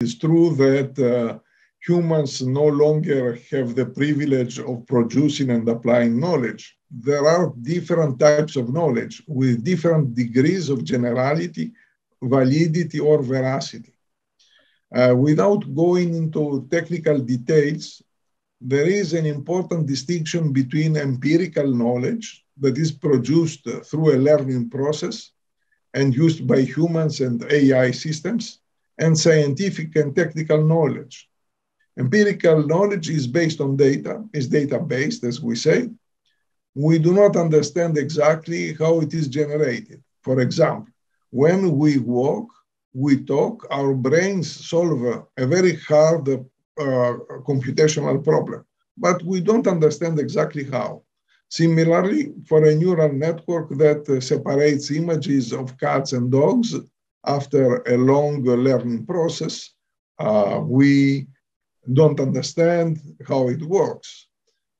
It's true that uh, humans no longer have the privilege of producing and applying knowledge. There are different types of knowledge with different degrees of generality, validity, or veracity. Uh, without going into technical details, there is an important distinction between empirical knowledge that is produced through a learning process and used by humans and AI systems, and scientific and technical knowledge. Empirical knowledge is based on data, is data based, as we say. We do not understand exactly how it is generated. For example, when we walk, we talk, our brains solve a, a very hard uh, computational problem, but we don't understand exactly how. Similarly, for a neural network that uh, separates images of cats and dogs after a long learning process, uh, we don't understand how it works.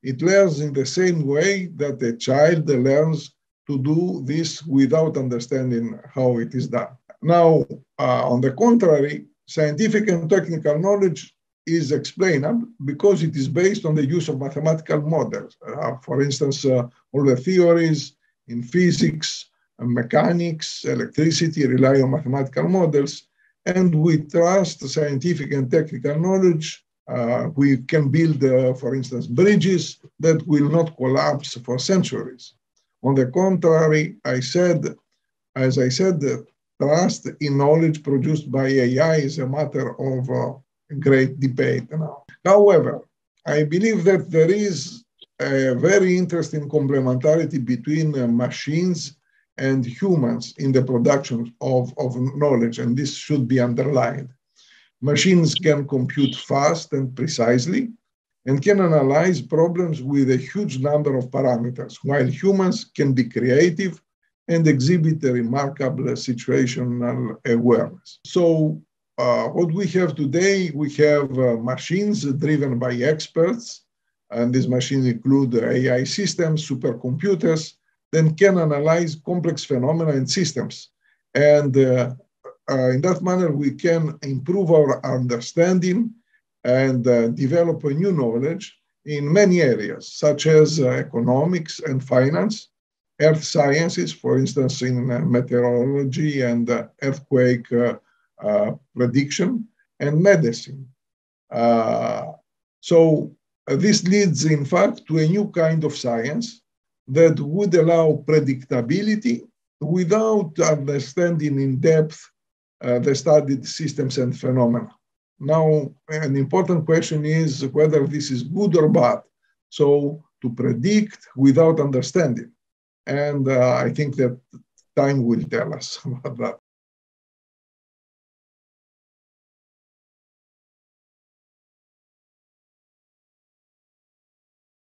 It learns in the same way that a child learns to do this without understanding how it is done. Now, uh, on the contrary, scientific and technical knowledge is explainable because it is based on the use of mathematical models. Uh, for instance, uh, all the theories in physics, mechanics, electricity rely on mathematical models, and we trust scientific and technical knowledge. Uh, we can build, uh, for instance, bridges that will not collapse for centuries. On the contrary, I said, as I said, trust in knowledge produced by AI is a matter of uh, great debate now. However, I believe that there is a very interesting complementarity between uh, machines and humans in the production of, of knowledge, and this should be underlined. Machines can compute fast and precisely and can analyze problems with a huge number of parameters, while humans can be creative and exhibit a remarkable situational awareness. So uh, what we have today, we have uh, machines driven by experts, and these machines include AI systems, supercomputers, then can analyze complex phenomena and systems. And uh, uh in that manner, we can improve our understanding and uh, develop a new knowledge in many areas, such as uh, economics and finance, earth sciences, for instance, in meteorology and earthquake uh, prediction and medicine. Uh, so uh, this leads, in fact, to a new kind of science that would allow predictability without understanding in depth uh, the studied systems and phenomena. Now, an important question is whether this is good or bad. So, to predict without understanding. And uh, I think that time will tell us about that.